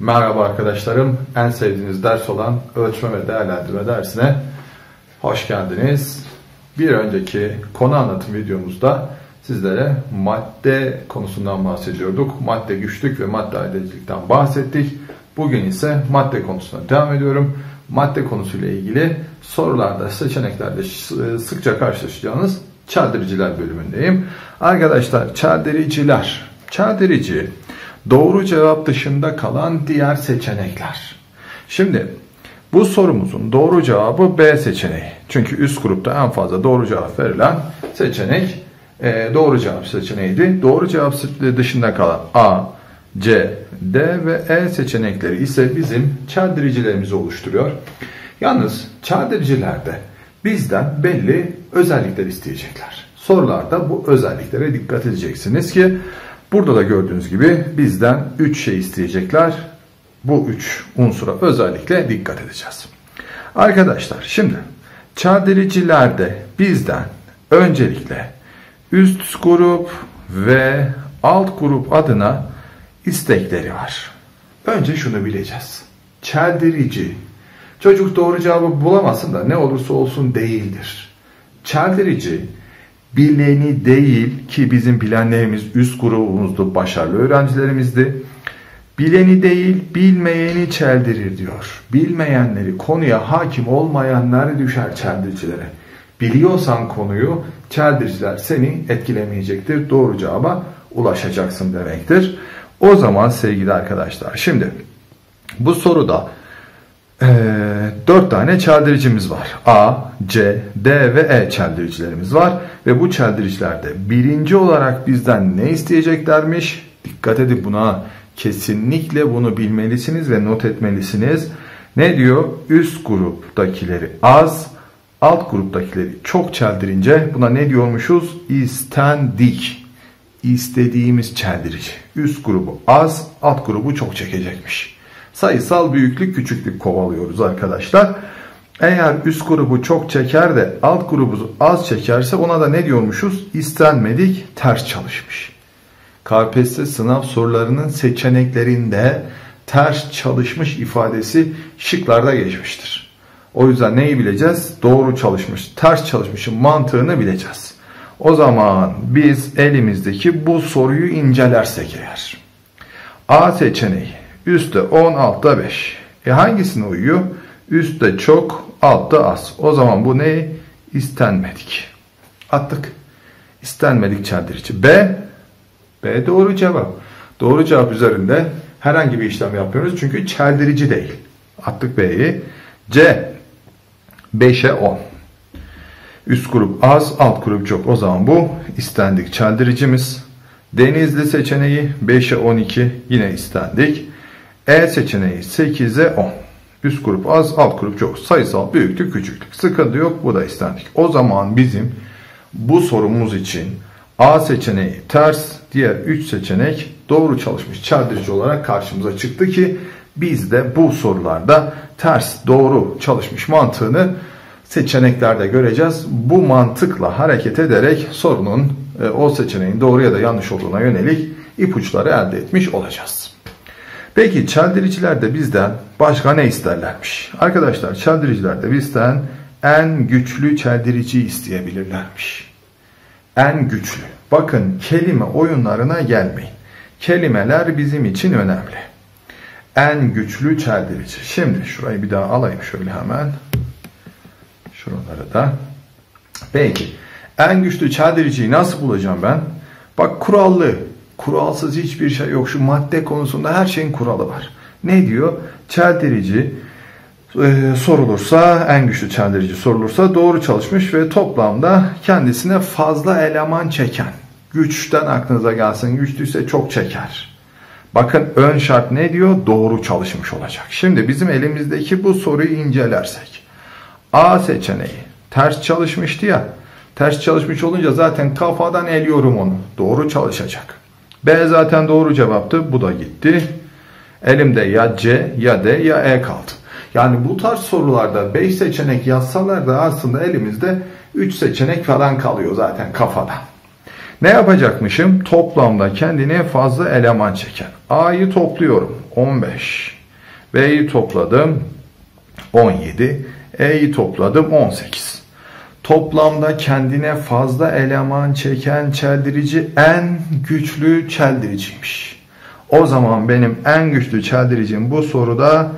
Merhaba arkadaşlarım. En sevdiğiniz ders olan ölçme ve değerlendirme dersine hoş geldiniz. Bir önceki konu anlatım videomuzda sizlere madde konusundan bahsediyorduk. Madde güçlük ve madde aidiyetlikten bahsettik. Bugün ise madde konusuna devam ediyorum. Madde konusuyla ilgili sorularda, seçeneklerde sıkça karşılaşacağınız çeldiriciler bölümündeyim. Arkadaşlar çeldiriciler, çeldirici doğru cevap dışında kalan diğer seçenekler. Şimdi bu sorumuzun doğru cevabı B seçeneği. Çünkü üst grupta en fazla doğru cevap verilen seçenek e, doğru cevap seçeneğiydi. Doğru cevap dışında kalan A, C, D ve E seçenekleri ise bizim çeldiricilerimizi oluşturuyor. Yalnız çeldiricilerde bizden belli özellikler isteyecekler. Sorularda bu özelliklere dikkat edeceksiniz ki Burada da gördüğünüz gibi bizden 3 şey isteyecekler. Bu 3 unsura özellikle dikkat edeceğiz. Arkadaşlar şimdi çeldiricilerde bizden öncelikle üst grup ve alt grup adına istekleri var. Önce şunu bileceğiz. Çeldirici. Çocuk doğru cevabı bulamasın da ne olursa olsun değildir. Çeldirici bileni değil ki bizim bilenlerimiz üst grubumuzdu, başarılı öğrencilerimizdi. Bileni değil, bilmeyeni çeldirir diyor. Bilmeyenleri, konuya hakim olmayanlar düşer çeldiricilere. Biliyorsan konuyu, çeldiriciler seni etkilemeyecektir. Doğru cevaba ulaşacaksın demektir. O zaman sevgili arkadaşlar, şimdi bu soruda e, 4 tane çeldiricimiz var. A, C, D ve E çeldiricilerimiz var. Ve bu çeldiricilerde birinci olarak bizden ne isteyeceklermiş? Dikkat edin buna. Kesinlikle bunu bilmelisiniz ve not etmelisiniz. Ne diyor? Üst gruptakileri az, alt gruptakileri çok çeldirince buna ne diyormuşuz? İstendik. İstediğimiz çeldirici. Üst grubu az, alt grubu çok çekecekmiş. Sayısal büyüklük küçüklük kovalıyoruz arkadaşlar. Eğer üst grubu çok çeker de alt grubu az çekerse ona da ne diyormuşuz? İstenmedik, ters çalışmış. KPSS sınav sorularının seçeneklerinde ters çalışmış ifadesi şıklarda geçmiştir. O yüzden neyi bileceğiz? Doğru çalışmış, ters çalışmışın mantığını bileceğiz. O zaman biz elimizdeki bu soruyu incelersek eğer. A seçeneği üstte 10, altta 5. E hangisine uyuyor? Üstte çok, altta az. O zaman bu ne? İstenmedik. Attık. İstenmedik çeldirici. B. B doğru cevap. Doğru cevap üzerinde herhangi bir işlem yapmıyoruz. Çünkü çeldirici değil. Attık B'yi. C. 5'e 10. Üst grup az, alt grup çok. O zaman bu istendik çeldiricimiz. Denizli seçeneği 5'e 12 yine istendik. E seçeneği 8'e 10. Üst grup az, alt grup çok. Sayısal büyüklük, küçüklük. Sıkıntı yok. Bu da istendik. O zaman bizim bu sorumuz için A seçeneği ters, diğer 3 seçenek doğru çalışmış çeldirici olarak karşımıza çıktı ki biz de bu sorularda ters, doğru çalışmış mantığını seçeneklerde göreceğiz. Bu mantıkla hareket ederek sorunun e, o seçeneğin doğru ya da yanlış olduğuna yönelik ipuçları elde etmiş olacağız. Peki çeldiricilerde bizden başka ne isterlermiş? Arkadaşlar çeldiricilerde bizden en güçlü çeldirici isteyebilirlermiş. En güçlü. Bakın kelime oyunlarına gelmeyin. Kelimeler bizim için önemli. En güçlü çeldirici. Şimdi şurayı bir daha alayım şöyle hemen. Şuraları da. Peki. En güçlü çeldiriciyi nasıl bulacağım ben? Bak kurallı. Kuralsız hiçbir şey yok. Şu madde konusunda her şeyin kuralı var. Ne diyor? Çeldirici e, sorulursa, en güçlü çeldirici sorulursa doğru çalışmış ve toplamda kendisine fazla eleman çeken. Güçten aklınıza gelsin. Güçlüyse çok çeker. Bakın ön şart ne diyor? Doğru çalışmış olacak. Şimdi bizim elimizdeki bu soruyu incelersek. A seçeneği ters çalışmıştı ya. Ters çalışmış olunca zaten kafadan eliyorum onu. Doğru çalışacak. B zaten doğru cevaptı. Bu da gitti. Elimde ya C ya D ya E kaldı. Yani bu tarz sorularda 5 seçenek yazsalar da aslında elimizde 3 seçenek falan kalıyor zaten kafadan. Ne yapacakmışım? Toplamda kendine fazla eleman çeken. A'yı topluyorum. 15. B'yi topladım. 17. E'yi topladım. 18. Toplamda kendine fazla eleman çeken çeldirici en güçlü çeldiriciymiş. O zaman benim en güçlü çeldiricim bu soruda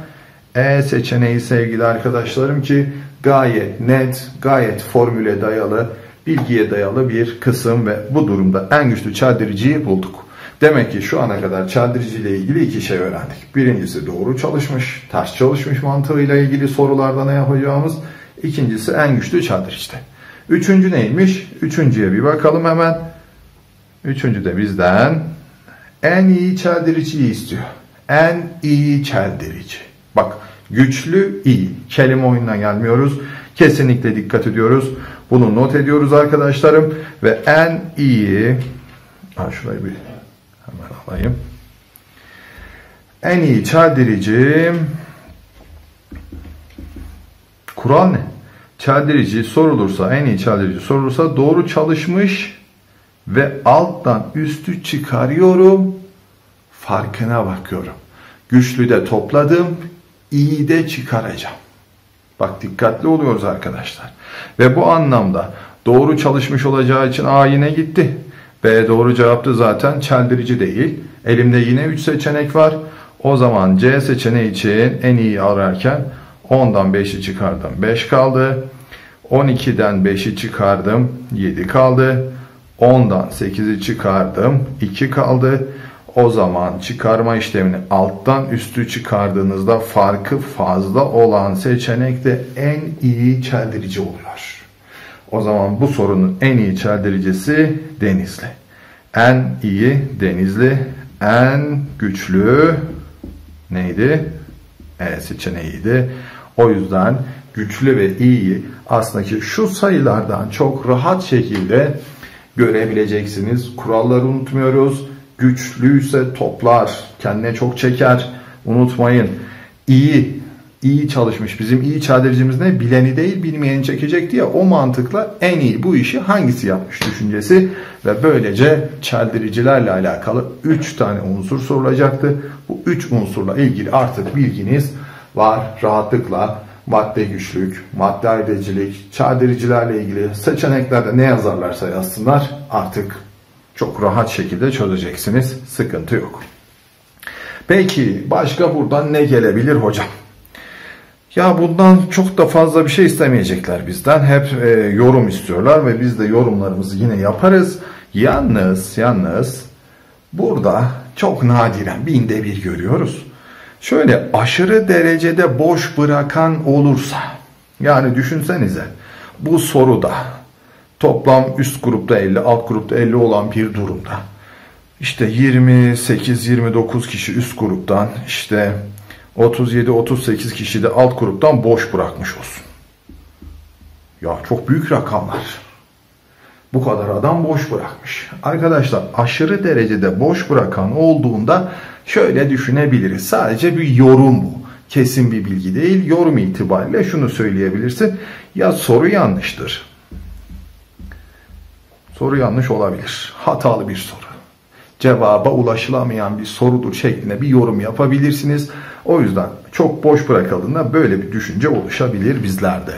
E seçeneği sevgili arkadaşlarım ki gayet net, gayet formüle dayalı, bilgiye dayalı bir kısım ve bu durumda en güçlü çeldiriciyi bulduk. Demek ki şu ana kadar çeldirici ile ilgili iki şey öğrendik. Birincisi doğru çalışmış, ters çalışmış mantığıyla ilgili sorularda ne yapacağımız. İkincisi en güçlü çeldiricide. Üçüncü neymiş? Üçüncüye bir bakalım hemen. Üçüncü de bizden en iyi çeldiriciyi istiyor. En iyi çeldirici. Bak güçlü iyi. Kelime oyundan gelmiyoruz. Kesinlikle dikkat ediyoruz. Bunu not ediyoruz arkadaşlarım. Ve en iyi ha şurayı bir hemen alayım. En iyi çeldirici kural ne? Çeldirici sorulursa, en iyi çeldirici sorulursa doğru çalışmış ve alttan üstü çıkarıyorum. Farkına bakıyorum. Güçlü de topladım, iyi de çıkaracağım. Bak dikkatli oluyoruz arkadaşlar. Ve bu anlamda doğru çalışmış olacağı için A yine gitti. B doğru cevaptı zaten çeldirici değil. Elimde yine 3 seçenek var. O zaman C seçeneği için en iyi ararken 10'dan 5'i çıkardım. 5 kaldı. 12'den 5'i çıkardım. 7 kaldı. 10'dan 8'i çıkardım. 2 kaldı. O zaman çıkarma işlemini alttan üstü çıkardığınızda farkı fazla olan seçenek de en iyi çeldirici oluyor. O zaman bu sorunun en iyi çeldiricisi Denizli. En iyi Denizli, en güçlü neydi? E seçeneğiydi. O yüzden güçlü ve iyi aslında ki şu sayılardan çok rahat şekilde görebileceksiniz. Kuralları unutmuyoruz. Güçlüyse toplar, kendine çok çeker. Unutmayın. İyi, iyi çalışmış. Bizim iyi çadircimiz ne? Bileni değil, bilmeyeni çekecek diye o mantıkla en iyi bu işi hangisi yapmış düşüncesi ve böylece çeldiricilerle alakalı 3 tane unsur sorulacaktı. Bu 3 unsurla ilgili artık bilginiz var rahatlıkla madde güçlük, madde aydecilik, çadiricilerle ilgili seçeneklerde ne yazarlarsa yazsınlar artık çok rahat şekilde çözeceksiniz. Sıkıntı yok. Peki başka buradan ne gelebilir hocam? Ya bundan çok da fazla bir şey istemeyecekler bizden. Hep e, yorum istiyorlar ve biz de yorumlarımızı yine yaparız. Yalnız, yalnız burada çok nadiren binde bir görüyoruz. Şöyle aşırı derecede boş bırakan olursa, yani düşünsenize bu soruda toplam üst grupta 50, alt grupta 50 olan bir durumda. İşte 28-29 kişi üst gruptan, işte 37-38 kişi de alt gruptan boş bırakmış olsun. Ya çok büyük rakamlar. Bu kadar adam boş bırakmış. Arkadaşlar aşırı derecede boş bırakan olduğunda şöyle düşünebiliriz. Sadece bir yorum bu. Kesin bir bilgi değil. Yorum itibariyle şunu söyleyebilirsin. Ya soru yanlıştır. Soru yanlış olabilir. Hatalı bir soru. Cevaba ulaşılamayan bir sorudur şeklinde bir yorum yapabilirsiniz. O yüzden çok boş bırakıldığında böyle bir düşünce oluşabilir bizlerde.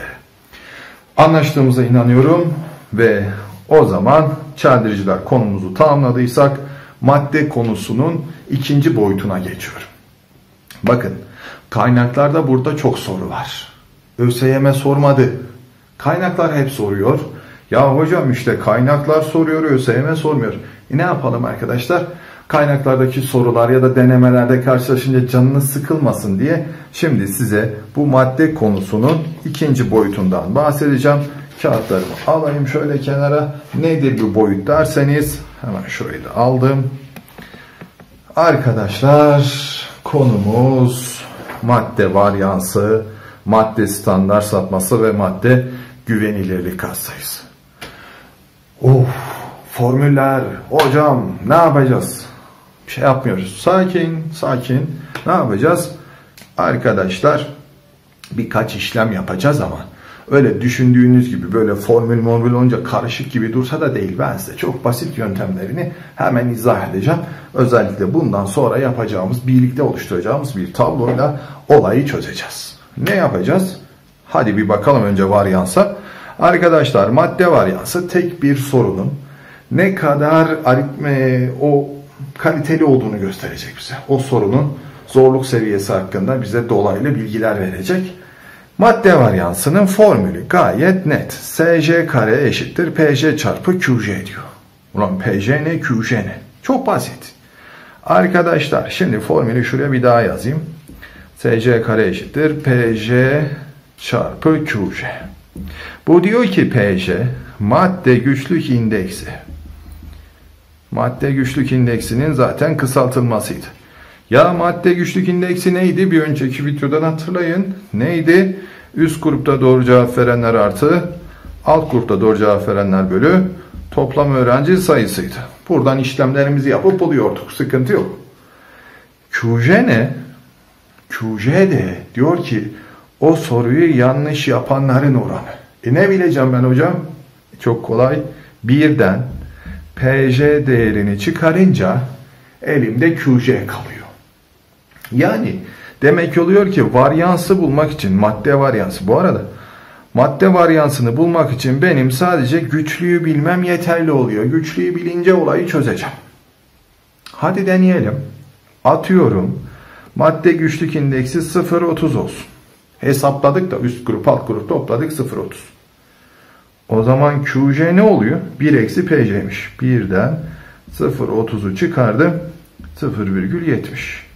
Anlaştığımıza inanıyorum ve o zaman çeldiriciler konumuzu tamamladıysak madde konusunun ikinci boyutuna geçiyorum. Bakın kaynaklarda burada çok soru var. ÖSYM sormadı. Kaynaklar hep soruyor. Ya hocam işte kaynaklar soruyor, ÖSYM sormuyor. E ne yapalım arkadaşlar? Kaynaklardaki sorular ya da denemelerde karşılaşınca canınız sıkılmasın diye şimdi size bu madde konusunun ikinci boyutundan bahsedeceğim. Kağıtlarımı alayım şöyle kenara. Nedir bu boyut derseniz hemen şurayı da aldım. Arkadaşlar konumuz madde varyansı, madde standart sapması ve madde güvenilirlik katsayısı. Of formüller hocam ne yapacağız? Bir şey yapmıyoruz. Sakin sakin ne yapacağız? Arkadaşlar birkaç işlem yapacağız ama öyle düşündüğünüz gibi böyle formül formül olunca karışık gibi dursa da değil. Ben size çok basit yöntemlerini hemen izah edeceğim. Özellikle bundan sonra yapacağımız, birlikte oluşturacağımız bir tabloyla olayı çözeceğiz. Ne yapacağız? Hadi bir bakalım önce varyansa. Arkadaşlar madde varyansı tek bir sorunun ne kadar aritme o kaliteli olduğunu gösterecek bize. O sorunun zorluk seviyesi hakkında bize dolaylı bilgiler verecek. Madde varyansının formülü gayet net. SC kare eşittir PJ çarpı QJ diyor. Ulan PJ ne QJ ne? Çok basit. Arkadaşlar şimdi formülü şuraya bir daha yazayım. SC kare eşittir PJ çarpı QJ. Bu diyor ki PJ madde güçlük indeksi. Madde güçlük indeksinin zaten kısaltılmasıydı. Ya madde güçlük indeksi neydi? Bir önceki videodan hatırlayın. Neydi? Üst grupta doğru cevap verenler artı alt grupta doğru cevap verenler bölü toplam öğrenci sayısıydı. Buradan işlemlerimizi yapıp buluyorduk. Sıkıntı yok. QJ ne? QJ de diyor ki o soruyu yanlış yapanların oranı. E ne bileceğim ben hocam? Çok kolay. Birden PJ değerini çıkarınca elimde QJ kalıyor. Yani demek oluyor ki varyansı bulmak için madde varyansı bu arada madde varyansını bulmak için benim sadece güçlüyü bilmem yeterli oluyor. Güçlüyü bilince olayı çözeceğim. Hadi deneyelim. Atıyorum madde güçlük indeksi 0.30 olsun. Hesapladık da üst grup alt grup topladık 0.30. O zaman QJ ne oluyor? 1 eksi PC'miş. 1'den 0.30'u çıkardım. 0,70.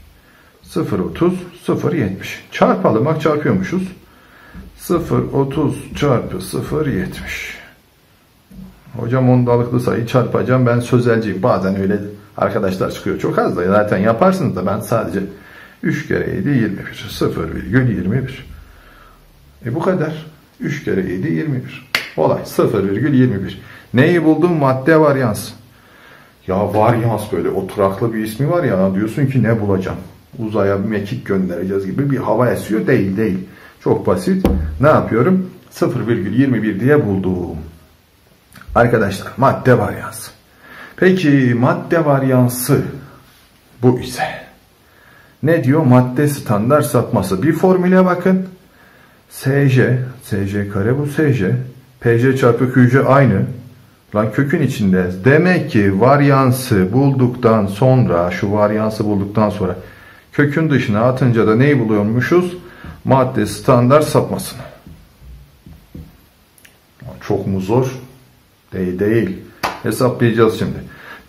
0.30 0.70. Çarpalım bak çarpıyormuşuz. 0.30 çarpı 0.70. Hocam ondalıklı sayı çarpacağım. Ben sözelciyim. Bazen öyle arkadaşlar çıkıyor. Çok az da zaten yaparsınız da ben sadece 3 kere 7 21. 0,21. E bu kadar. 3 kere 7 21. Olay 0,21. Neyi buldum? Madde varyans. Ya varyans böyle oturaklı bir ismi var ya diyorsun ki ne bulacağım? Uzaya mekik göndereceğiz gibi bir hava esiyor. Değil değil. Çok basit. Ne yapıyorum? 0,21 diye buldum. Arkadaşlar madde varyansı. Peki madde varyansı bu ise ne diyor? Madde standart sapması. Bir formüle bakın. SJ, SJ kare bu SJ. PC çarpı QC aynı. Lan kökün içinde. Demek ki varyansı bulduktan sonra, şu varyansı bulduktan sonra kökün dışına atınca da neyi buluyormuşuz? Madde standart sapmasını. Çok mu zor? Değil değil. Hesaplayacağız şimdi.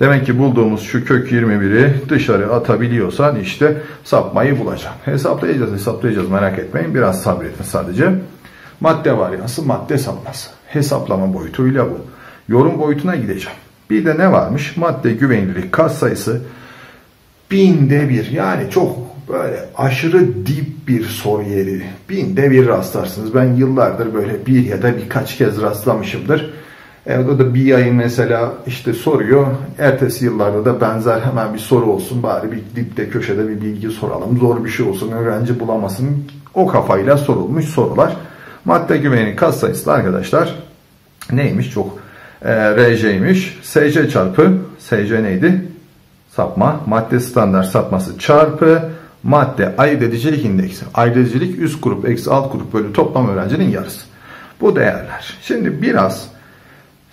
Demek ki bulduğumuz şu kök 21'i dışarı atabiliyorsan işte sapmayı bulacağım. Hesaplayacağız hesaplayacağız merak etmeyin. Biraz sabredin sadece. Madde varyansı, madde sapması. Hesaplama boyutuyla bu. Yorum boyutuna gideceğim. Bir de ne varmış? Madde güvenilirlik kat sayısı binde bir. Yani çok böyle aşırı dip bir soru yeri. Binde bir rastlarsınız. Ben yıllardır böyle bir ya da birkaç kez rastlamışımdır. E, o da bir ayı mesela işte soruyor. Ertesi yıllarda da benzer hemen bir soru olsun. Bari bir dipte köşede bir bilgi soralım. Zor bir şey olsun. Öğrenci bulamasın. O kafayla sorulmuş sorular. Madde güveni kat sayısı arkadaşlar neymiş çok e, RC'ymiş. SC çarpı SC neydi? Sapma. Madde standart sapması çarpı madde ayırt edicilik indeksi. Ayırt edicilik üst grup eksi alt grup bölü toplam öğrencinin yarısı. Bu değerler. Şimdi biraz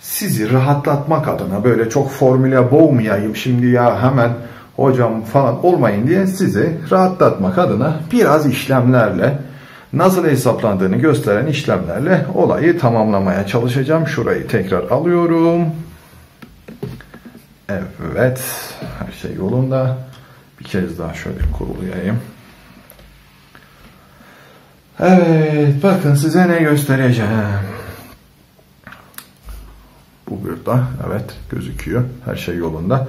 sizi rahatlatmak adına böyle çok formüle boğmayayım şimdi ya hemen hocam falan olmayın diye sizi rahatlatmak adına biraz işlemlerle nasıl hesaplandığını gösteren işlemlerle olayı tamamlamaya çalışacağım. Şurayı tekrar alıyorum. Evet, her şey yolunda. Bir kez daha şöyle kurulayayım. Evet, bakın size ne göstereceğim. Bu burada, evet gözüküyor. Her şey yolunda.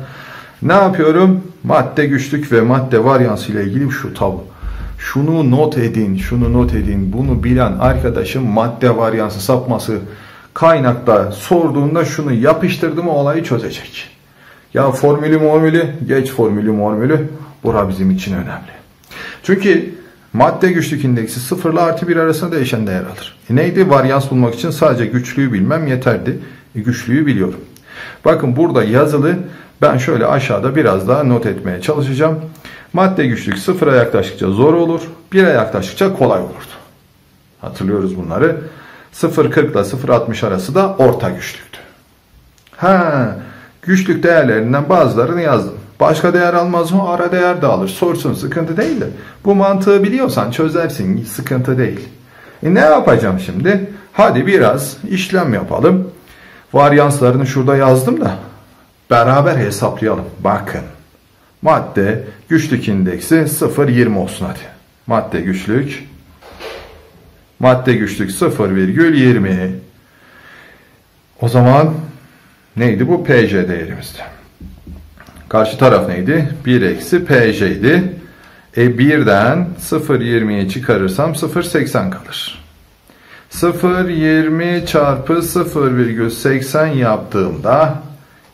Ne yapıyorum? Madde güçlük ve madde varyansı ile ilgili şu tablo. Şunu not edin, şunu not edin. Bunu bilen arkadaşım madde varyansı sapması kaynakta sorduğunda şunu yapıştırdı mı olayı çözecek. Ya formülü formülü, geç formülü formülü. Bura bizim için önemli. Çünkü Madde güçlük indeksi 0 ile artı 1 arasında değişen değer alır. E neydi? Varyans bulmak için sadece güçlüğü bilmem yeterdi. E güçlüğü biliyorum. Bakın burada yazılı ben şöyle aşağıda biraz daha not etmeye çalışacağım. Madde güçlük sıfıra yaklaştıkça zor olur. 1'e yaklaştıkça kolay olurdu. Hatırlıyoruz bunları. 0.40 ile 0.60 arası da orta güçlüktü. Ha, güçlük değerlerinden bazılarını yazdım. Başka değer almaz mı? Ara değer de alır. Sorsun sıkıntı değil de. Bu mantığı biliyorsan çözersin. Sıkıntı değil. E ne yapacağım şimdi? Hadi biraz işlem yapalım. Varyanslarını şurada yazdım da beraber hesaplayalım. Bakın. Madde güçlük indeksi 0,20 olsun hadi. Madde güçlük madde güçlük 0,20 o zaman neydi bu? PJ değerimizdi. Karşı taraf neydi? 1 eksi PJ idi. E 1'den 0,20'yi çıkarırsam 0,80 kalır. 0,20 çarpı 0,80 yaptığımda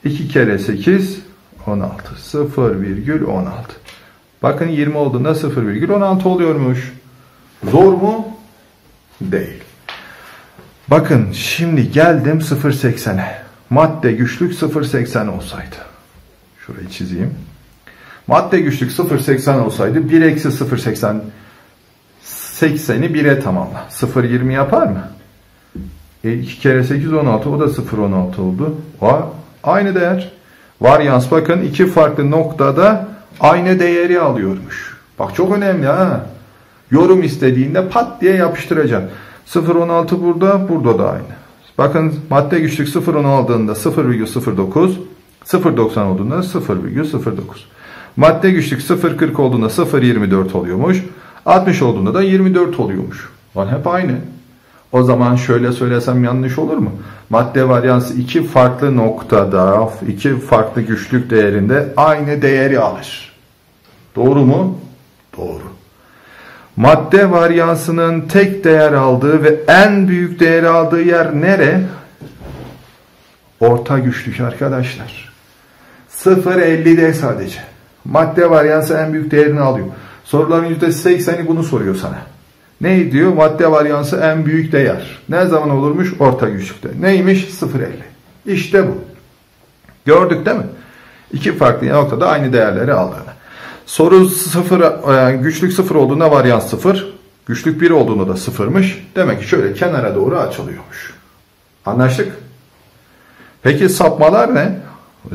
2 kere 8 16. 0,16. Bakın 20 olduğunda 0,16 oluyormuş. Zor mu? Değil. Bakın şimdi geldim 0,80'e. Madde güçlük 0,80 olsaydı. Şurayı çizeyim. Madde güçlük 0,80 olsaydı 1 eksi 0,80 80'i 1'e tamamla. 0,20 yapar mı? E 2 kere 8 16 o da 0,16 oldu. O aynı değer. Varyans bakın iki farklı noktada aynı değeri alıyormuş. Bak çok önemli ha. Yorum istediğinde pat diye yapıştıracağım. 0,16 burada, burada da aynı. Bakın madde güçlük 0,10 aldığında 0,09, 0,90 olduğunda 0,09. Madde güçlük 0,40 olduğunda 0,24 oluyormuş. 60 olduğunda da 24 oluyormuş. Lan hep aynı. O zaman şöyle söylesem yanlış olur mu? Madde varyansı iki farklı noktada, iki farklı güçlük değerinde aynı değeri alır. Doğru mu? Doğru. Madde varyansının tek değer aldığı ve en büyük değeri aldığı yer nere? Orta güçlük arkadaşlar. 0.50'de sadece. Madde varyansı en büyük değerini alıyor. Soruların %80'i bunu soruyor sana. Ne diyor? Madde varyansı en büyük değer. Ne zaman olurmuş? Orta güçlükte. Neymiş? 0.50. İşte bu. Gördük değil mi? İki farklı noktada aynı değerleri aldığını. Soru 0, e, güçlük 0 olduğunda varyans 0. Güçlük 1 olduğunda da 0'mış. Demek ki şöyle kenara doğru açılıyormuş. Anlaştık? Peki sapmalar ne?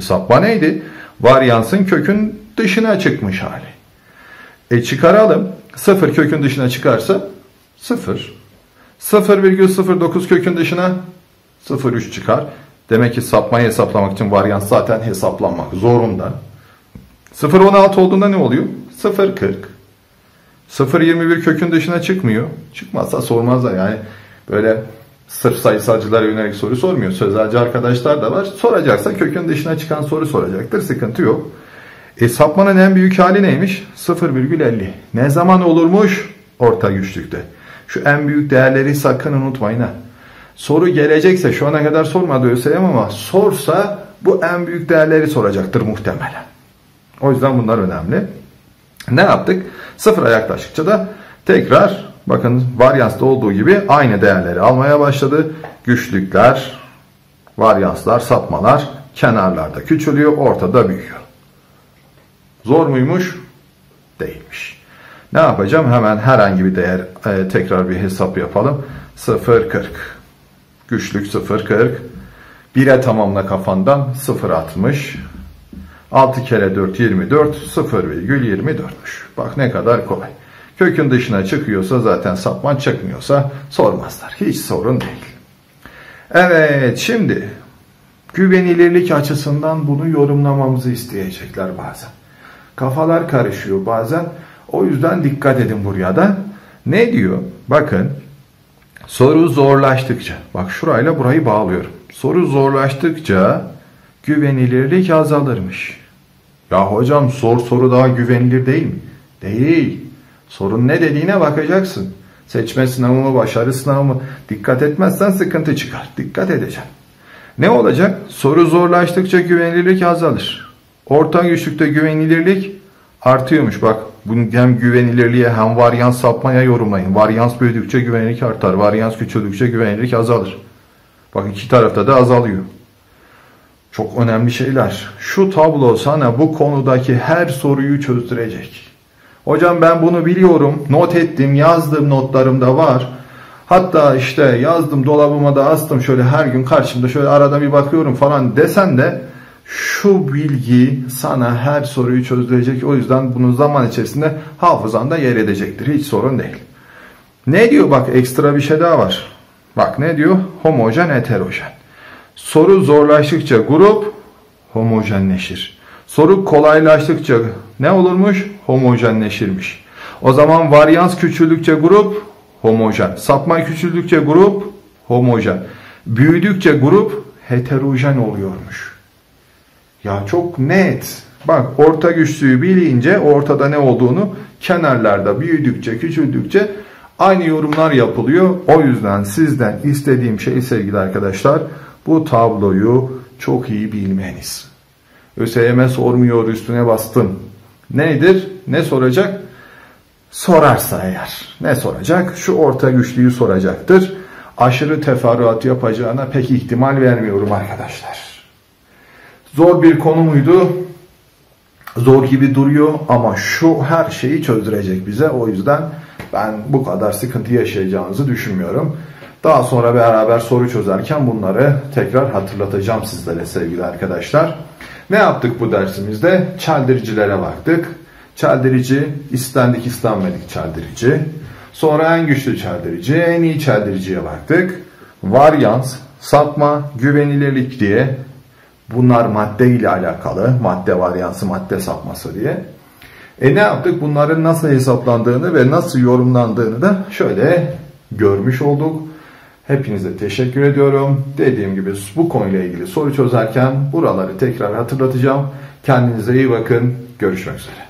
Sapma neydi? Varyansın kökün dışına çıkmış hali. E çıkaralım. 0 kökün dışına çıkarsa 0. 0,09 kökün dışına 0,3 çıkar. Demek ki sapmayı hesaplamak için varyans zaten hesaplanmak zorunda. 0,16 olduğunda ne oluyor? 0,40. 0,21 kökün dışına çıkmıyor. Çıkmazsa sormazlar yani. Böyle sırf sayısalcılara yönelik soru sormuyor. Sözelci arkadaşlar da var. Soracaksa kökün dışına çıkan soru soracaktır. Sıkıntı yok. E sapmanın en büyük hali neymiş? 0,50. Ne zaman olurmuş? Orta güçlükte. Şu en büyük değerleri sakın unutmayın ha. Soru gelecekse şu ana kadar sormadı ÖSYM ama sorsa bu en büyük değerleri soracaktır muhtemelen. O yüzden bunlar önemli. Ne yaptık? Sıfıra yaklaştıkça da tekrar bakın varyansta olduğu gibi aynı değerleri almaya başladı. Güçlükler, varyanslar, sapmalar kenarlarda küçülüyor, ortada büyüyor. Zor muymuş? Değilmiş. Ne yapacağım? Hemen herhangi bir değer e, tekrar bir hesap yapalım. 0.40. Güçlük 0.40. 1'e tamamla kafandan 0.60. 6 kere 4 24 0,24'müş. Bak ne kadar kolay. Kökün dışına çıkıyorsa zaten sapman çıkmıyorsa sormazlar. Hiç sorun değil. Evet şimdi güvenilirlik açısından bunu yorumlamamızı isteyecekler bazen. Kafalar karışıyor bazen. O yüzden dikkat edin buraya da. Ne diyor? Bakın soru zorlaştıkça bak şurayla burayı bağlıyorum. Soru zorlaştıkça güvenilirlik azalırmış. Ya hocam sor soru daha güvenilir değil mi? Değil. Sorun ne dediğine bakacaksın. Seçme sınavı mı, başarı sınavı mı? Dikkat etmezsen sıkıntı çıkar. Dikkat edeceğim. Ne olacak? Soru zorlaştıkça güvenilirlik azalır. Orta güçlükte güvenilirlik artıyormuş bak. Bunun hem güvenilirliğe hem varyans sapmaya yorumlayın. Varyans büyüdükçe güvenilirlik artar. Varyans küçüldükçe güvenilirlik azalır. Bak iki tarafta da azalıyor. Çok önemli şeyler. Şu tablo sana bu konudaki her soruyu çözdürecek. Hocam ben bunu biliyorum. Not ettim, yazdım notlarımda var. Hatta işte yazdım dolabıma da astım şöyle her gün karşımda şöyle arada bir bakıyorum falan desen de şu bilgi sana her soruyu çözdürecek. O yüzden bunu zaman içerisinde hafızanda yer edecektir. Hiç sorun değil. Ne diyor bak ekstra bir şey daha var. Bak ne diyor? Homojen heterojen. Soru zorlaştıkça grup homojenleşir. Soru kolaylaştıkça ne olurmuş? Homojenleşirmiş. O zaman varyans küçüldükçe grup homojen. Sapma küçüldükçe grup homojen. Büyüdükçe grup heterojen oluyormuş. Ya çok net. Bak orta güçlüğü bilince ortada ne olduğunu kenarlarda büyüdükçe küçüldükçe aynı yorumlar yapılıyor. O yüzden sizden istediğim şey sevgili arkadaşlar bu tabloyu çok iyi bilmeniz. ÖSYM sormuyor üstüne bastım. Nedir? Ne soracak? Sorarsa eğer. Ne soracak? Şu orta güçlüyü soracaktır. Aşırı teferruat yapacağına pek ihtimal vermiyorum arkadaşlar. Zor bir konu muydu? Zor gibi duruyor ama şu her şeyi çözdürecek bize. O yüzden ben bu kadar sıkıntı yaşayacağınızı düşünmüyorum. Daha sonra beraber soru çözerken bunları tekrar hatırlatacağım sizlere sevgili arkadaşlar. Ne yaptık bu dersimizde? Çeldiricilere baktık. Çeldirici, istendik istenmedik çeldirici. Sonra en güçlü çeldirici, en iyi çeldiriciye baktık. Varyans, sapma, güvenilirlik diye bunlar madde ile alakalı. Madde varyansı, madde sapması diye. E ne yaptık? Bunların nasıl hesaplandığını ve nasıl yorumlandığını da şöyle görmüş olduk. Hepinize teşekkür ediyorum. Dediğim gibi bu konuyla ilgili soru çözerken buraları tekrar hatırlatacağım. Kendinize iyi bakın. Görüşmek üzere.